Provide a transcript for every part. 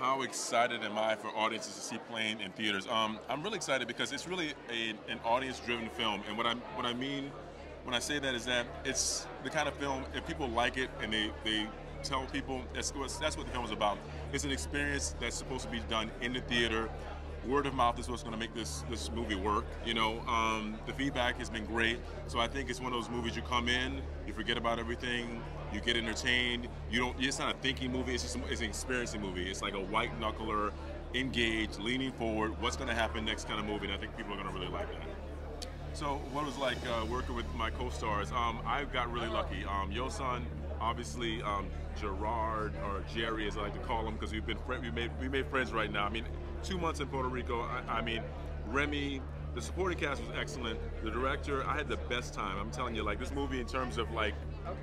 how excited am I for audiences to see Plane in theaters? Um, I'm really excited because it's really a, an audience-driven film, and what I what I mean when I say that is that it's the kind of film if people like it and they they tell people that's what that's what the film is about. It's an experience that's supposed to be done in the theater. Word of mouth is what's going to make this this movie work. You know, um, the feedback has been great. So I think it's one of those movies you come in, you forget about everything, you get entertained. You don't. It's not a thinking movie. It's just it's an experiencing movie. It's like a white knuckler, engaged, leaning forward. What's going to happen next kind of movie? And I think people are going to really like that. So what was like uh, working with my co-stars? Um, I got really lucky. Um, obviously um, Gerard or Jerry, as I like to call him, because we've been we made we made friends right now. I mean, two months in Puerto Rico. I, I mean, Remi. The supporting cast was excellent. The director, I had the best time. I'm telling you, like this movie in terms of like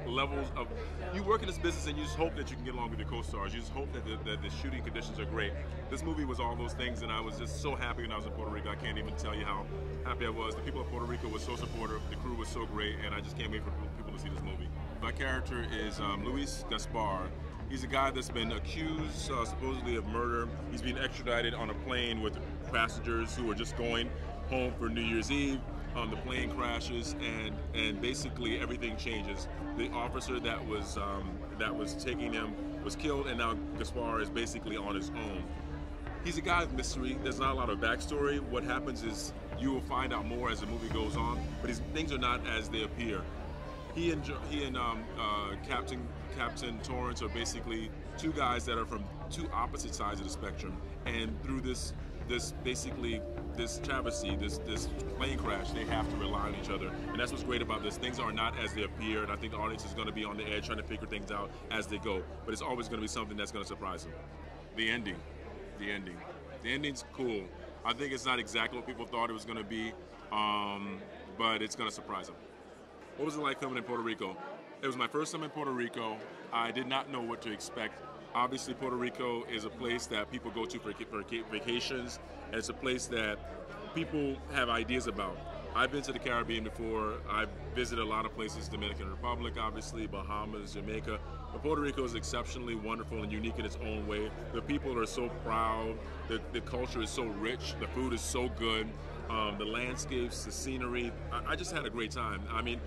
levels of you work in this business and you just hope that you can get along with your co-stars. You just hope that the, that the shooting conditions are great. This movie was all those things, and I was just so happy when I was in Puerto Rico. I can't even tell you how happy I was. The people of Puerto Rico were so supportive. The crew was so great, and I just can't wait for people to see this movie. My character is um, Luis Gaspar. He's a guy that's been accused uh, supposedly of murder. He's been extradited on a plane with passengers who are just going home for New Year's Eve um, the plane crashes and and basically everything changes. The officer that was um, that was taking him was killed, and now Gaspar is basically on his own. He's a guy of mystery. There's not a lot of backstory. What happens is you will find out more as the movie goes on, but his, things are not as they appear. He and he and um, uh, Captain Captain Torrance are basically two guys that are from two opposite sides of the spectrum, and through this this basically this travesty, this this plane crash, they have to rely on each other, and that's what's great about this. Things are not as they appear, and I think the audience is going to be on the edge trying to figure things out as they go. But it's always going to be something that's going to surprise them. The ending, the ending, the ending's cool. I think it's not exactly what people thought it was going to be, um, but it's going to surprise them. What was it like filming in Puerto Rico? It was my first time in Puerto Rico. I did not know what to expect obviously Puerto Rico is a place that people go to for, for vacations, and it's a place that people have ideas about. I've been to the Caribbean before. I've visited a lot of places, Dominican Republic, obviously, Bahamas, Jamaica. But Puerto Rico is exceptionally wonderful and unique in its own way. The people are so proud. The, the culture is so rich. The food is so good. Um, the landscapes, the scenery. I, I just had a great time. I mean,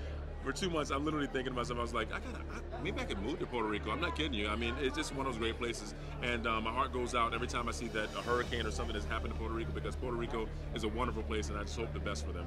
for two months, I'm literally thinking to myself, I was like, I gotta, I, maybe I could move to Puerto Rico. I'm not kidding you. I mean, it's just one of those great places, and um, my heart goes out every time I see that a hurricane or something has happened to Puerto Rico because Puerto Rico is a wonderful place, and I just hope the best for them.